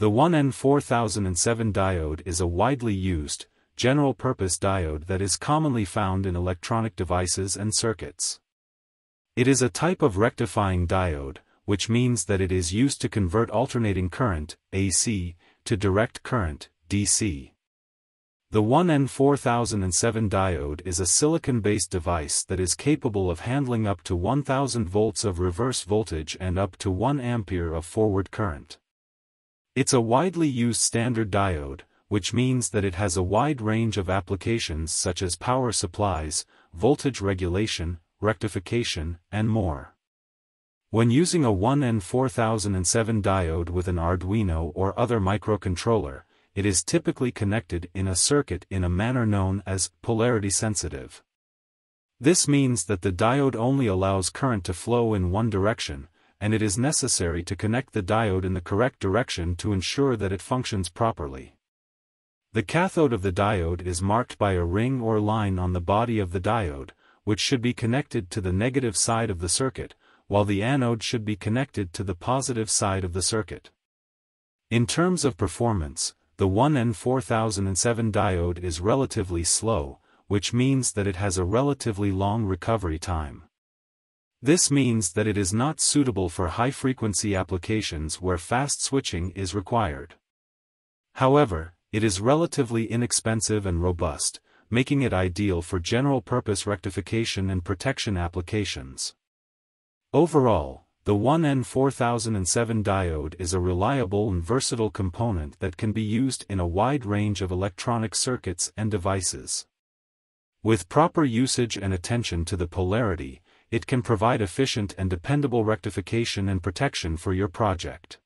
The 1N4007 diode is a widely used, general-purpose diode that is commonly found in electronic devices and circuits. It is a type of rectifying diode, which means that it is used to convert alternating current, AC, to direct current, DC. The 1N4007 diode is a silicon-based device that is capable of handling up to 1000 volts of reverse voltage and up to 1 ampere of forward current. It's a widely used standard diode, which means that it has a wide range of applications such as power supplies, voltage regulation, rectification, and more. When using a 1N4007 diode with an Arduino or other microcontroller, it is typically connected in a circuit in a manner known as polarity sensitive. This means that the diode only allows current to flow in one direction, and it is necessary to connect the diode in the correct direction to ensure that it functions properly. The cathode of the diode is marked by a ring or line on the body of the diode, which should be connected to the negative side of the circuit, while the anode should be connected to the positive side of the circuit. In terms of performance, the 1N4007 diode is relatively slow, which means that it has a relatively long recovery time. This means that it is not suitable for high-frequency applications where fast switching is required. However, it is relatively inexpensive and robust, making it ideal for general-purpose rectification and protection applications. Overall, the 1N4007 diode is a reliable and versatile component that can be used in a wide range of electronic circuits and devices. With proper usage and attention to the polarity, it can provide efficient and dependable rectification and protection for your project.